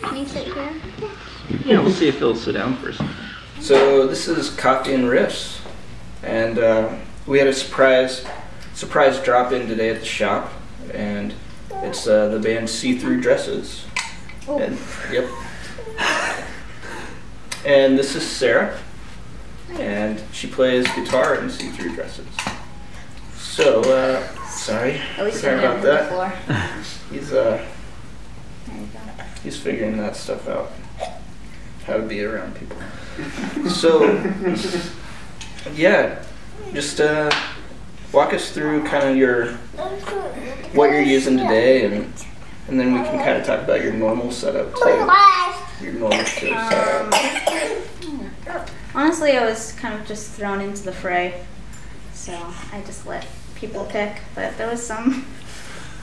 Can you sit here? Yeah, we'll see if he'll sit down first. So this is Coffee and Riffs, and uh, we had a surprise surprise drop in today at the shop, and it's uh, the band See Through Dresses. Oh. And, yep. And this is Sara, and she plays guitar in See Through Dresses. So, uh, sorry, least sorry about didn't hit the that. He's uh, There you go. he's figuring that stuff out. How to be around people. So, yeah, just uh, walk us through kind of your what you're using today, and and then we can kind of talk about your normal setup too. Your normal show Um, setup. honestly, I was kind of just thrown into the fray, so I just let people pick. But there was some,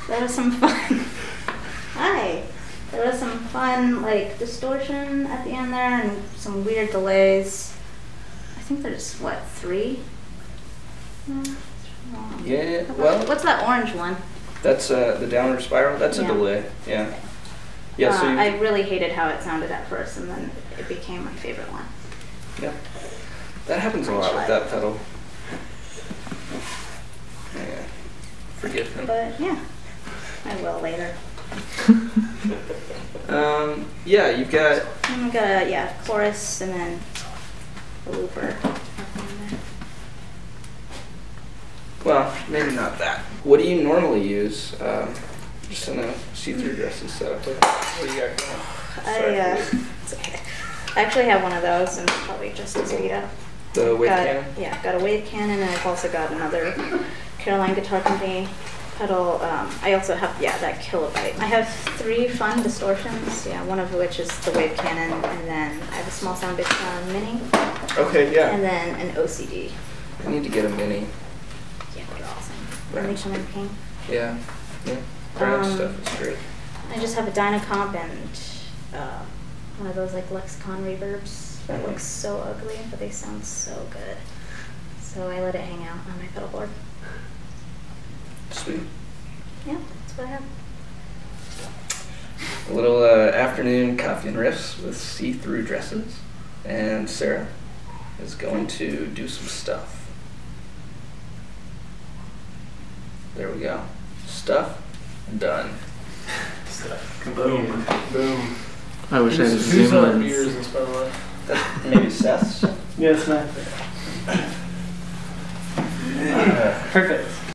there was some fun. Hi. There was some fun like distortion at the end there, and some weird delays. I think there's what three. Wrong. Yeah, about- well, what's that orange one? that's uh, the downward spiral. That's a Yeah. delay. Yeah. Yeah. So uh, you, I really hated how it sounded at first, and then it became my favorite one. yeah, that happens a lot with that pedal. Yeah. Forgive me. But yeah, I will later. Um, yeah, you've got we got a yeah chorus and then a looper. at the end there. Well, maybe not that. What do you normally use? Um, just in a see-through dresses setup. What, what do you got going? I Sorry uh, it's okay. I actually have one of those and it's probably just as beat up. the wave got, cannon. Yeah, I've got a wave cannon and I've also got another Caroline Guitar Company pedal. Um, I also have yeah that kilobyte. I have three fun distortions. Yeah, one of which is the wave cannon, and then I have a small sound big uh, mini, Okay, yeah. and then an OCD. I need to get a mini. Yeah, they're awesome. Right. They come in pink. Yeah. Yeah. Brown Um, stuff is great. I just have a Dynacomp and uh, one of those like Lexicon reverbs that Mhm. looks so ugly, but they sound so good. So I let it hang out on my pedal board. Sweet. Yeah, that's what I have. A little uh, afternoon coffee and riffs with see-through dresses, and Sara is going to do some stuff. There we go. Stuff done. Stuff. Boom. Boom. I wish I had a zoom our lens. beers and by the way? Maybe Seth's. Yes, man. Perfect.